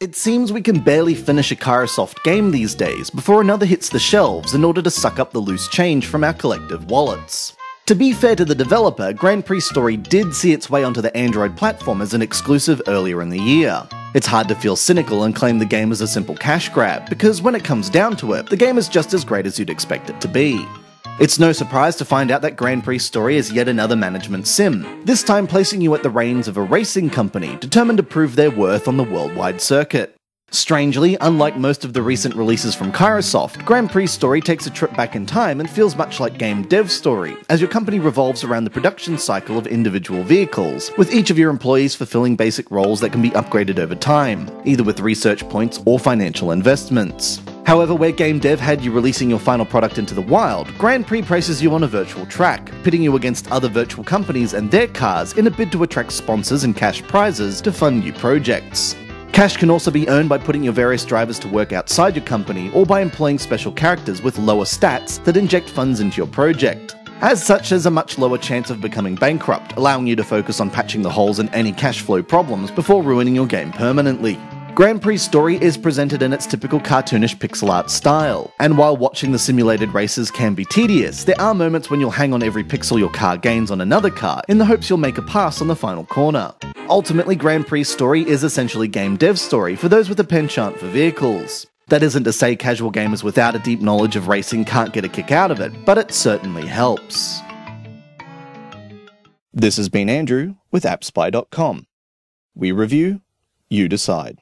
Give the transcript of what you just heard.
It seems we can barely finish a Kairosoft game these days before another hits the shelves in order to suck up the loose change from our collective wallets. To be fair to the developer, Grand Prix Story did see its way onto the Android platform as an exclusive earlier in the year. It's hard to feel cynical and claim the game is a simple cash grab, because when it comes down to it, the game is just as great as you'd expect it to be. It's no surprise to find out that Grand Prix Story is yet another management sim, this time placing you at the reins of a racing company determined to prove their worth on the worldwide circuit. Strangely, unlike most of the recent releases from Kairosoft, Grand Prix Story takes a trip back in time and feels much like Game Dev Story, as your company revolves around the production cycle of individual vehicles, with each of your employees fulfilling basic roles that can be upgraded over time, either with research points or financial investments. However, where game dev had you releasing your final product into the wild, Grand Prix places you on a virtual track, pitting you against other virtual companies and their cars in a bid to attract sponsors and cash prizes to fund new projects. Cash can also be earned by putting your various drivers to work outside your company or by employing special characters with lower stats that inject funds into your project. As such, there's a much lower chance of becoming bankrupt, allowing you to focus on patching the holes in any cash flow problems before ruining your game permanently. Grand Prix Story is presented in its typical cartoonish pixel art style, and while watching the simulated races can be tedious, there are moments when you'll hang on every pixel your car gains on another car in the hopes you'll make a pass on the final corner. Ultimately, Grand Prix Story is essentially game dev story for those with a penchant for vehicles. That isn't to say casual gamers without a deep knowledge of racing can't get a kick out of it, but it certainly helps. This has been Andrew with AppSpy.com. We review, you decide.